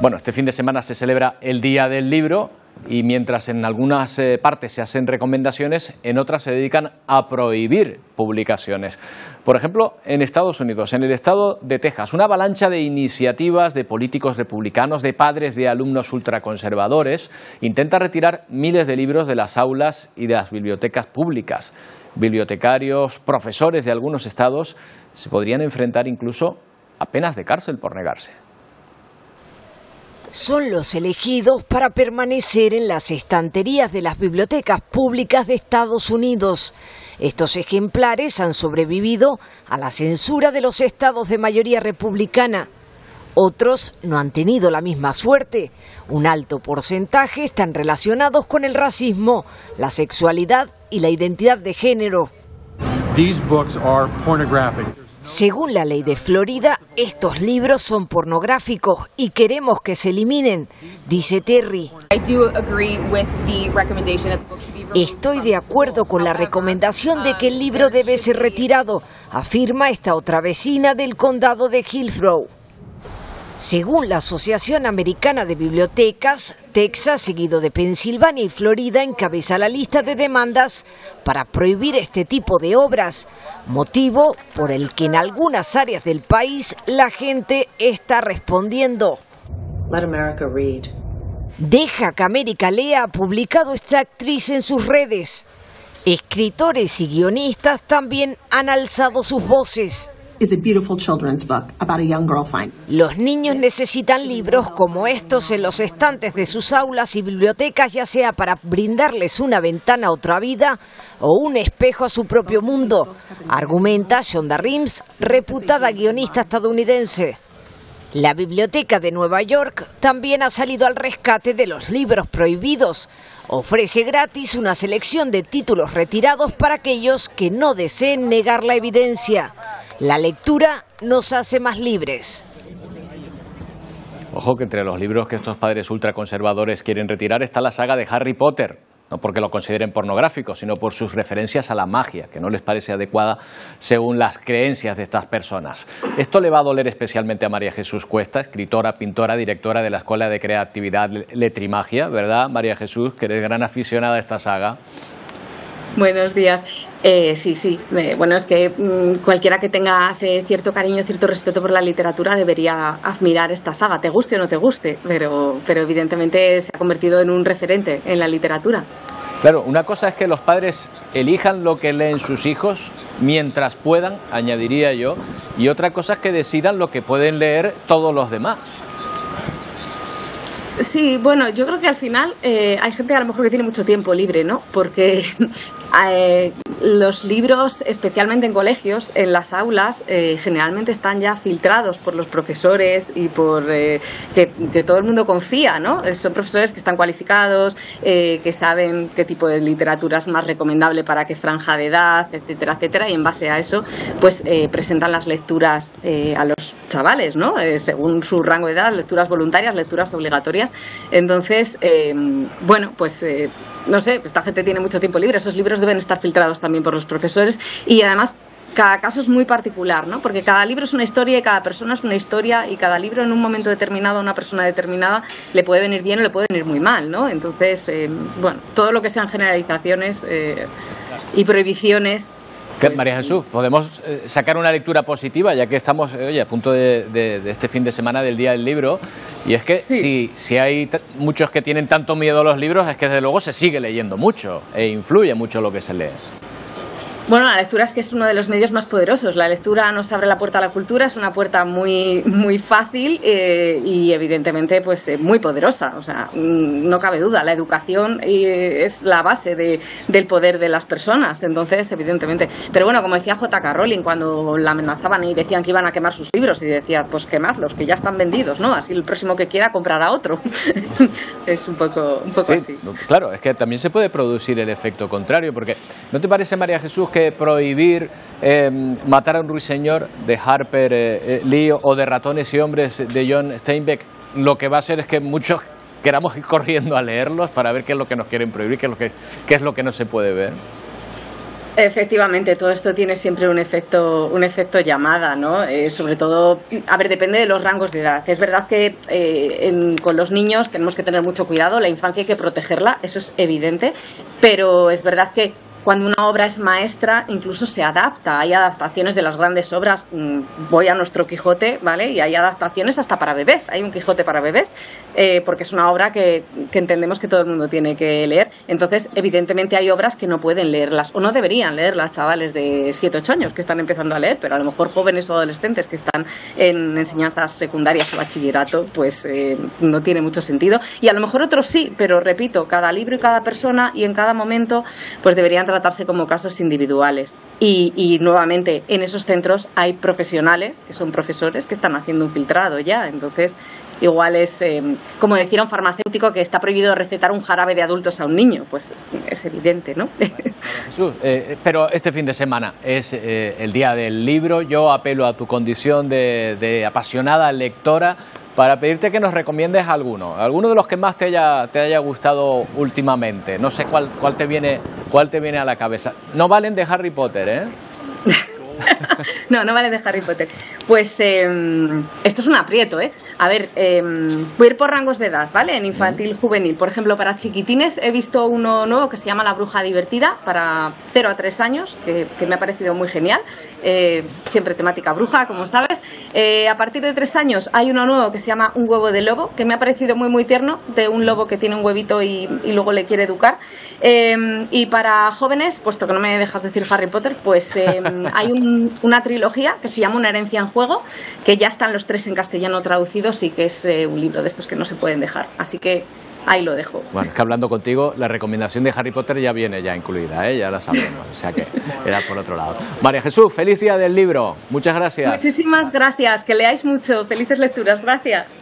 Bueno, este fin de semana se celebra el Día del Libro y mientras en algunas eh, partes se hacen recomendaciones, en otras se dedican a prohibir publicaciones. Por ejemplo, en Estados Unidos, en el estado de Texas, una avalancha de iniciativas de políticos republicanos, de padres de alumnos ultraconservadores, intenta retirar miles de libros de las aulas y de las bibliotecas públicas. Bibliotecarios, profesores de algunos estados se podrían enfrentar incluso a penas de cárcel por negarse son los elegidos para permanecer en las estanterías de las bibliotecas públicas de Estados Unidos. Estos ejemplares han sobrevivido a la censura de los estados de mayoría republicana. Otros no han tenido la misma suerte. Un alto porcentaje están relacionados con el racismo, la sexualidad y la identidad de género. Según la ley de Florida, estos libros son pornográficos y queremos que se eliminen, dice Terry. Estoy de acuerdo con la recomendación de que el libro debe ser retirado, afirma esta otra vecina del condado de Hillsborough. Según la Asociación Americana de Bibliotecas, Texas, seguido de Pensilvania y Florida, encabeza la lista de demandas para prohibir este tipo de obras, motivo por el que en algunas áreas del país la gente está respondiendo. Deja que América lea, ha publicado esta actriz en sus redes. Escritores y guionistas también han alzado sus voces. Los niños necesitan libros como estos en los estantes de sus aulas y bibliotecas, ya sea para brindarles una ventana a otra vida o un espejo a su propio mundo, argumenta Shonda Rhimes, reputada guionista estadounidense. La Biblioteca de Nueva York también ha salido al rescate de los libros prohibidos. Ofrece gratis una selección de títulos retirados para aquellos que no deseen negar la evidencia. La lectura nos hace más libres. Ojo que entre los libros que estos padres ultraconservadores quieren retirar está la saga de Harry Potter, no porque lo consideren pornográfico, sino por sus referencias a la magia, que no les parece adecuada según las creencias de estas personas. Esto le va a doler especialmente a María Jesús Cuesta, escritora, pintora, directora de la Escuela de Creatividad Letrimagia, ¿verdad, María Jesús, que eres gran aficionada a esta saga? Buenos días. Eh, sí, sí. Eh, bueno, es que mm, cualquiera que tenga hace cierto cariño, cierto respeto por la literatura debería admirar esta saga, te guste o no te guste, pero, pero evidentemente se ha convertido en un referente en la literatura. Claro, una cosa es que los padres elijan lo que leen sus hijos mientras puedan, añadiría yo, y otra cosa es que decidan lo que pueden leer todos los demás. Sí, bueno, yo creo que al final eh, hay gente a lo mejor que tiene mucho tiempo libre, ¿no? Porque eh, los libros, especialmente en colegios, en las aulas, eh, generalmente están ya filtrados por los profesores y por que, todo el mundo confía, ¿no? Son profesores que están cualificados, que saben qué tipo de literatura es más recomendable para qué franja de edad, etcétera, etcétera, y en base a eso, pues presentan las lecturas a los chavales, ¿no? según su rango de edad, lecturas voluntarias, lecturas obligatorias entonces, eh, bueno, pues eh, no sé, esta gente tiene mucho tiempo libre, esos libros deben estar filtrados también por los profesores y además cada caso es muy particular, ¿no? Porque cada libro es una historia y cada persona es una historia y cada libro en un momento determinado a una persona determinada le puede venir bien o le puede venir muy mal, ¿no? Entonces, eh, bueno, todo lo que sean generalizaciones y prohibiciones pues María Jesús, podemos eh, sacar una lectura positiva, ya que estamos oye, a punto de, este fin de semana del Día del Libro, y es que si, si hay muchos que tienen tanto miedo a los libros, es que desde luego se sigue leyendo mucho e influye mucho lo que se lee. Bueno, la lectura es que es uno de los medios más poderosos. La lectura nos abre la puerta a la cultura, es una puerta muy, muy fácil eh, y evidentemente pues eh, muy poderosa. O sea, mm, no cabe duda, la educación eh, es la base de, del poder de las personas. Entonces, evidentemente. Pero bueno, como decía J.K. Rowling cuando la amenazaban y decían que iban a quemar sus libros y decía, pues quemadlos, que ya están vendidos, ¿no? Así el próximo que quiera comprará otro. es un poco, un poco así. Claro, es que también se puede producir el efecto contrario, porque ¿no te parece, María Jesús, que prohibir em, matar a un ruiseñor de Harper eh, eh, Lee o de ratones y hombres de John Steinbeck, lo que va a hacer es que muchos queramos ir corriendo a leerlos para ver qué es lo que nos quieren prohibir, qué es lo que, es lo que no se puede ver. Efectivamente, todo esto tiene siempre un efecto, un efecto llamada, ¿no? Eh, sobre todo, a ver, depende de los rangos de edad. Es verdad que eh, con los niños tenemos que tener mucho cuidado, la infancia hay que protegerla, eso es evidente, pero es verdad que cuando una obra es maestra, incluso se adapta. Hay adaptaciones de las grandes obras. Mm, voy a nuestro Quijote, ¿vale? Y hay adaptaciones hasta para bebés. Hay un Quijote para bebés, eh, porque es una obra que, entendemos que todo el mundo tiene que leer. Entonces, evidentemente, hay obras que no pueden leerlas, o no deberían leerlas, chavales de 7, 8 años que están empezando a leer, pero a lo mejor jóvenes o adolescentes que están en enseñanzas secundarias o bachillerato, pues eh, no tiene mucho sentido. Y a lo mejor otros sí, pero repito, cada libro y cada persona y en cada momento, pues deberían tratarse como casos individuales. Y, nuevamente, en esos centros hay profesionales, que son profesores, que están haciendo un filtrado ya. Entonces, igual es eh, como decir a un farmacéutico que está prohibido recetar un jarabe de adultos a un niño. Pues es evidente, ¿no? Jesús, eh, pero este fin de semana es eh, el día del libro. Yo apelo a tu condición de, de apasionada lectora para pedirte que nos recomiendes alguno, alguno de los que más te haya, te haya gustado últimamente. No sé cuál, cuál, te viene, cuál te viene a la cabeza. No valen de Harry Potter, ¿eh? no, no vale de Harry Potter. Pues em, esto es un aprieto, ¿eh? A ver, eh, voy a ir por rangos de edad, ¿vale? En infantil, juvenil. Por ejemplo, para chiquitines he visto uno nuevo que se llama La Bruja Divertida, para 0 a 3 años, que, me ha parecido muy genial. Eh, siempre temática bruja, como sabes. Eh, a partir de 3 años hay uno nuevo que se llama Un huevo de lobo, que me ha parecido muy, muy tierno, de un lobo que tiene un huevito y, luego le quiere educar. Em, y para jóvenes, puesto que no me dejas decir Harry Potter, pues em, hay un una trilogía que se llama Una herencia en juego, que ya están los tres en castellano traducidos y que es eh, un libro de estos que no se pueden dejar. Así que ahí lo dejo. Bueno, es que hablando contigo, la recomendación de Harry Potter ya viene ya incluida, ¿eh? ya la sabemos, o sea que era por otro lado. María Jesús, feliz día del libro, muchas gracias. Muchísimas gracias, que leáis mucho, felices lecturas, gracias.